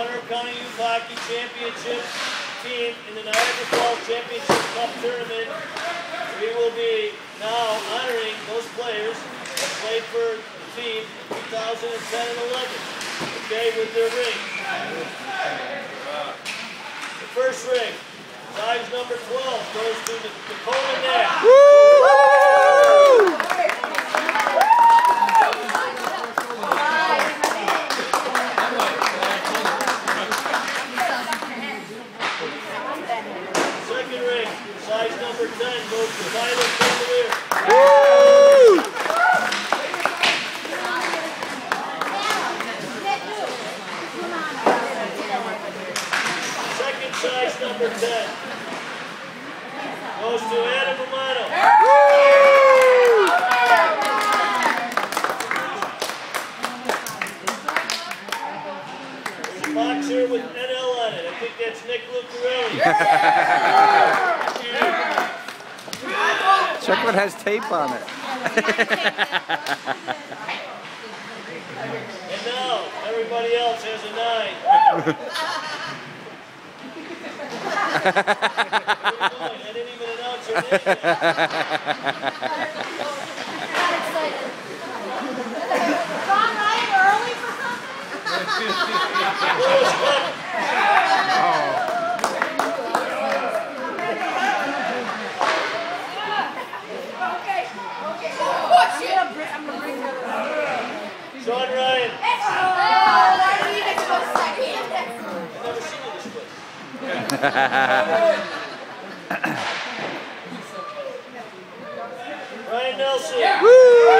Monroe County Youth Hockey Championship team in the Niagara Falls Championship Cup Tournament. We will be now honoring those players that played for the team in 2010 and 11. Okay, with their rings. The first ring, size number 12, goes to Dakota Nash. Second ring, size number 10, goes to Cavalier. Second size number 10 goes to Adam Romano. There's a box here with NL on it. I think that's Nick Lucarelli. Check what has tape on it. And now, everybody else has a nine. Where are you going? I didn't even announce your name yet. Gone right early for something? Okay. Push it. I'm gonna bring her. Sean Ryan. Oh, I need it to a second. I've never seen you this quick. Ryan Nelson. Yeah, come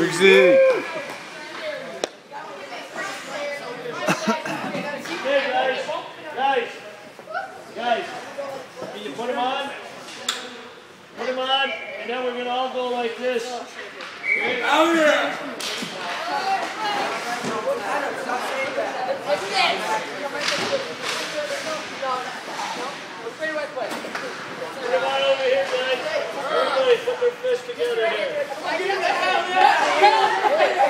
Briggs. Briggsy. Hey guys, guys, guys, can you put them on? Put them on, and then we're gonna all go like this. Put